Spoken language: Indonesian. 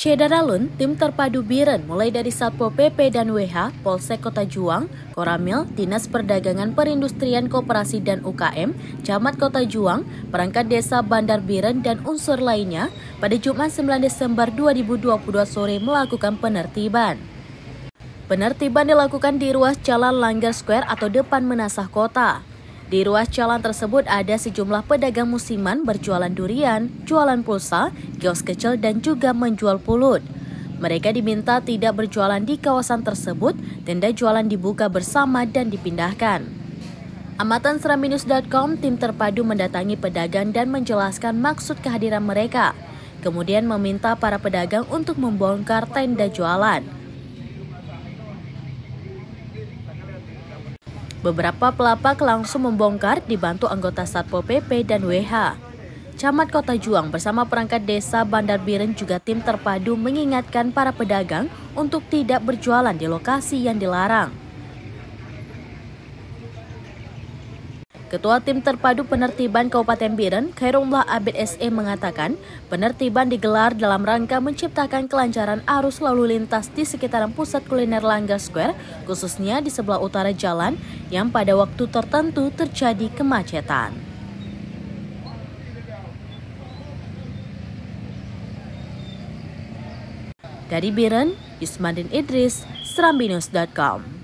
Syedaralun, tim terpadu Biren mulai dari Satpol PP dan WH, Polsek Kota Juang, Koramil, Dinas Perdagangan Perindustrian Koperasi dan UKM, Camat Kota Juang, perangkat desa Bandar Biren dan unsur lainnya pada Jumat 9 Desember 2022 sore melakukan penertiban. Penertiban dilakukan di ruas Jalan Langgar Square atau depan Menasah Kota. Di ruas jalan tersebut ada sejumlah pedagang musiman berjualan durian, jualan pulsa, kios kecil dan juga menjual pulut. Mereka diminta tidak berjualan di kawasan tersebut, tenda jualan dibuka bersama dan dipindahkan. Amatan Seraminus.com tim terpadu mendatangi pedagang dan menjelaskan maksud kehadiran mereka. Kemudian meminta para pedagang untuk membongkar tenda jualan. Beberapa pelapak langsung membongkar dibantu anggota Satpol PP dan WH. Camat Kota Juang bersama perangkat desa Bandar Biren juga tim terpadu mengingatkan para pedagang untuk tidak berjualan di lokasi yang dilarang. Ketua Tim Terpadu Penertiban Kabupaten Biren, Khairullah Abid SE mengatakan, penertiban digelar dalam rangka menciptakan kelancaran arus lalu lintas di sekitaran pusat kuliner Langgar Square, khususnya di sebelah utara jalan yang pada waktu tertentu terjadi kemacetan. Dari Biren, Yusmadin Idris, serambinus.com